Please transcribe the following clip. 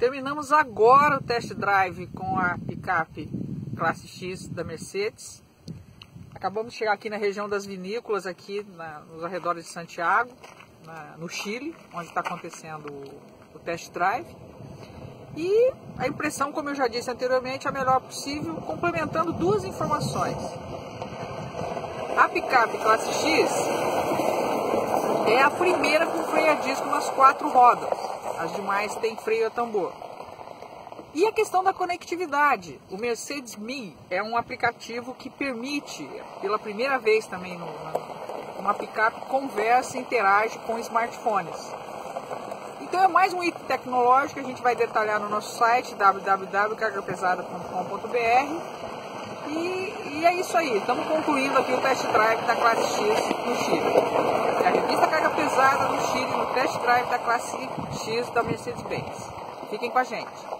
Terminamos agora o test drive com a picape classe X da Mercedes. Acabamos de chegar aqui na região das vinícolas, aqui na, nos arredores de Santiago, na, no Chile, onde está acontecendo o, o test drive. E a impressão, como eu já disse anteriormente, é a melhor possível, complementando duas informações. A picape classe X é a primeira com freio a disco nas quatro rodas. As demais têm freio a tambor. E a questão da conectividade. O Mercedes Me é um aplicativo que permite, pela primeira vez também, uma picape conversa e interage com smartphones. Então é mais um item tecnológico que a gente vai detalhar no nosso site www.cargapesada.com.br e, e, é isso aí, estamos concluindo aqui o test drive da classe X no Chile. É a revista Carga Pesada no Chile no test drive da classe X da Mercedes-Benz. Fiquem com a gente.